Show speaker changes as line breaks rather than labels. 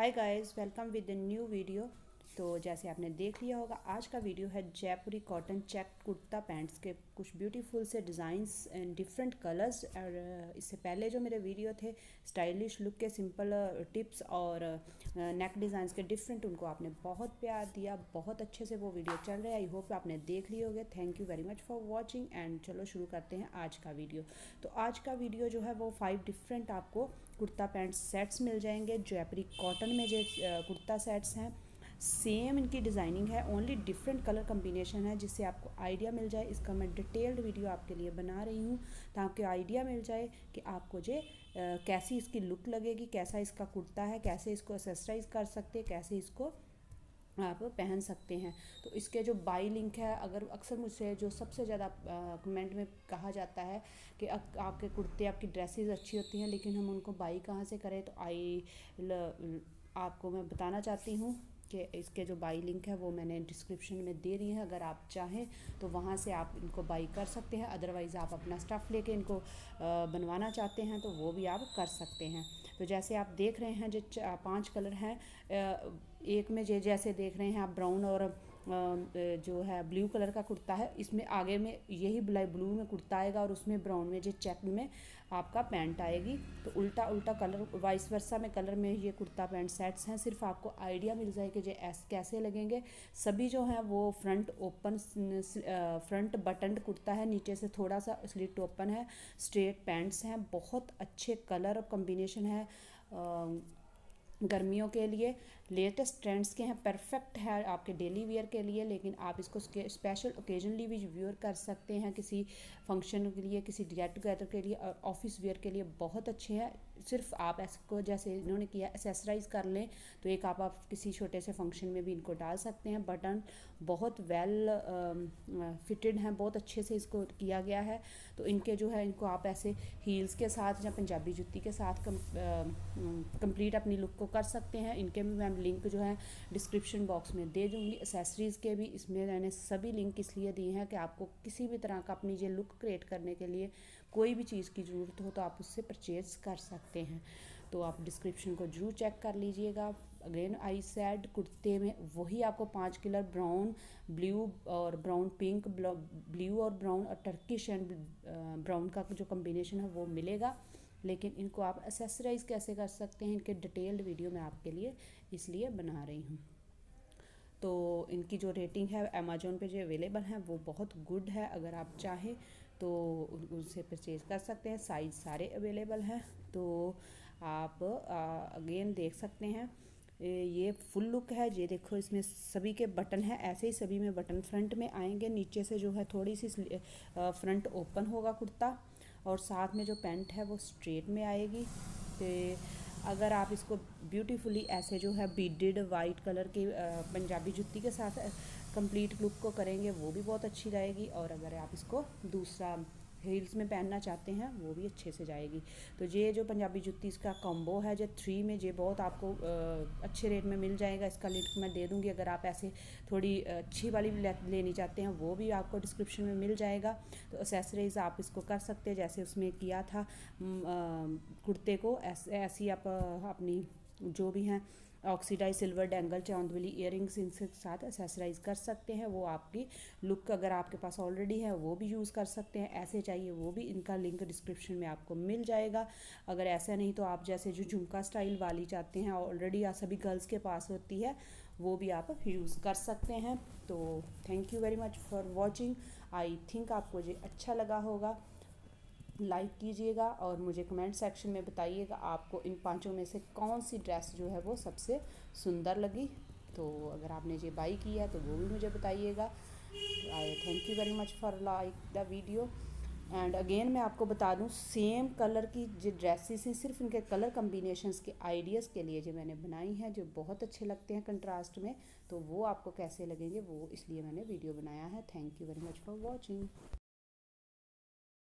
hi guys welcome with a new video. तो जैसे आपने देख लिया होगा, आज का वीडियो है Jaipuri cotton check kurta pants के कुछ ब्यूटीफुल से डिज़ाइंस एंड डिफरेंट कलर्स और इससे पहले जो मेरे वीडियो थे स्टाइलिश लुक के सिंपल टिप्स और नेक डिज़ाइंस के डिफरेंट उनको आपने बहुत प्यार दिया, बहुत अच्छे से वो वीडियो चल रहे आई होप आपने देख लिए होगे। Thank you very much for watching and चलो शुरू करते हैं आज का वीडियो। तो आज का वीडियो जो है वो फाइव डिफरेंट आपको कुर्ता पैंट सेट्स मिल जाएँगे। जयपुरी कॉटन में जो कुर्ता सेट्स हैं। सेम इनकी डिज़ाइनिंग है ओनली डिफरेंट कलर कम्बिनेशन है, जिससे आपको आइडिया मिल जाए। इसका मैं डिटेल्ड वीडियो आपके लिए बना रही हूँ, ताकि आइडिया मिल जाए कि आपको जो कैसी इसकी लुक लगेगी, कैसा इसका कुर्ता है, कैसे इसको एक्सरसाइज कर सकते कैसे इसको आप पहन सकते हैं। तो इसके जो बाई लिंक है, अगर, अक्सर मुझसे जो सबसे ज़्यादा कमेंट में कहा जाता है कि आपके कुर्ते, आपकी ड्रेसेस अच्छी होती हैं, लेकिन हम उनको बाई कहाँ से करें तो आई आपको मैं बताना चाहती हूँ। कि, इसके जो बाई लिंक है वो मैंने डिस्क्रिप्शन में दे दी है। अगर आप चाहें तो वहाँ से आप इनको बाई कर सकते हैं। अदरवाइज़ आप अपना स्टफ़ लेके इनको बनवाना चाहते हैं तो वो भी आप कर सकते हैं। तो जैसे आप देख रहे हैं जो पाँच कलर हैं एक में जे जैसे देख रहे हैं आप ब्राउन और जो है ब्लू कलर का कुर्ता है, इसमें आगे में यही ब्लू में कुर्ता आएगा और उसमें ब्राउन में जो चेक में आपका पैंट आएगी। तो उल्टा उल्टा कलर, वाइस वर्षा में कलर में ये कुर्ता पैंट सेट्स हैं, सिर्फ़ आपको आइडिया मिल जाए कि जो ऐस, कैसे लगेंगे। सभी जो हैं वो front open front button kurta है, नीचे से थोड़ा सा स्लिट ओपन है, स्ट्रेट पैंट्स हैं, बहुत अच्छे कलर और कम्बिनेशन है। गर्मियों के लिए लेटेस्ट ट्रेंड्स के हैं परफेक्ट है आपके डेली वेयर के लिए, लेकिन आप इसको स्पेशल ओकेजनली भी वेयर कर सकते हैं किसी फ़ंक्शन के लिए, किसी गेट टुगेदर के लिए और ऑफ़िस वेयर के लिए, बहुत अच्छे हैं। सिर्फ़ आप इसको जैसे इन्होंने किया एसेसराइज कर लें तो एक आप, आप किसी छोटे से फ़ंक्शन में भी इनको डाल सकते हैं। बटन बहुत वेल फिटेड हैं बहुत अच्छे से इसको किया गया है। तो इनके जो है इनको आप ऐसे हील्स के साथ या पंजाबी जुत्ती के साथ कंप्लीट अपनी लुक को कर सकते हैं। इनके भी मैं लिंक जो है डिस्क्रिप्शन बॉक्स में दे दूँगी। एसेसरीज़ के भी इसमें मैंने सभी लिंक इसलिए दिए हैं कि आपको किसी भी तरह का अपनी ये लुक क्रिएट करने के लिए कोई भी चीज़ की ज़रूरत हो तो आप उससे परचेज़ कर सकते हैं। तो आप डिस्क्रिप्शन को ज़रूर चेक कर लीजिएगा। अगेन आई सेड कुर्ते में वही आपको पाँच कलर ब्राउन ब्लू और ब्राउन पिंक ब्लू और ब्राउन और टर्किश एंड ब्राउन का जो कम्बिनेशन है वो मिलेगा। लेकिन इनको आप एसेसराइज कैसे कर सकते हैं, इनके डिटेल्ड वीडियो मैं आपके लिए इसलिए बना रही हूँ। तो इनकी जो रेटिंग है अमेजोन पे जो अवेलेबल है, वो बहुत गुड है। अगर आप चाहें तो उनसे परचेज़ कर सकते हैं। साइज़ सारे अवेलेबल हैं। तो आप अगेन देख सकते हैं। ये फुल लुक है। ये देखो, इसमें सभी के बटन है। ऐसे ही सभी में बटन फ्रंट में आएँगे। नीचे से जो है थोड़ी सी फ्रंट ओपन होगा कुर्ता। और साथ में जो पेंट है, वो स्ट्रेट में आएगी। तो अगर आप इसको ब्यूटीफुली ऐसे जो है बीडेड वाइट कलर की पंजाबी जुत्ती के साथ कंप्लीट लुक को करेंगे, वो भी बहुत अच्छी जाएगी और अगर आप इसको दूसरा हील्स में पहनना चाहते हैं, वो भी अच्छे से जाएगी। तो ये जो पंजाबी जुत्ती इसका कॉम्बो है, जो थ्री में ये बहुत आपको अच्छे रेट में मिल जाएगा। इसका लिंक मैं दे दूँगी, अगर आप ऐसे थोड़ी अच्छी वाली लेनी चाहते हैं, वो भी आपको डिस्क्रिप्शन में मिल जाएगा। तो एसेसरीज आप इसको कर सकते हैं, जैसे उसमें किया था कुर्ते को, ऐसे, ऐसी आप अपनी जो भी हैं oxidise silver dangle chandbali ear इनके साथ एसेसराइज कर सकते हैं। वो आपकी लुक अगर आपके पास ऑलरेडी है, वो भी यूज़ कर सकते हैं। ऐसे चाहिए, वो भी इनका लिंक डिस्क्रिप्शन में आपको मिल जाएगा। अगर ऐसा नहीं तो आप जैसे जो झुमका स्टाइल वाली चाहते हैं ऑलरेडी सभी गर्ल्स के पास होती है, वो भी आप यूज़ कर सकते हैं। तो thank you very much for watching I think आपको ये अच्छा लगा होगा। लाइक कीजिएगा और मुझे कमेंट सेक्शन में बताइएगा आपको इन पाँचों में से कौन सी ड्रेस जो है वो सबसे सुंदर लगी। तो अगर आपने ये बाई की है तो वो भी मुझे बताइएगा। I thank you very much for like the video and again मैं आपको बता दूँ सेम कलर की जो ड्रेसेस हैं, सिर्फ़ इनके कलर कम्बिनेशंस के आइडियाज़ के लिए जो मैंने बनाई हैं, जो बहुत अच्छे लगते हैं कंट्रास्ट में तो वो आपको कैसे लगेंगे, वो इसलिए मैंने वीडियो बनाया है। Thank you very much for watching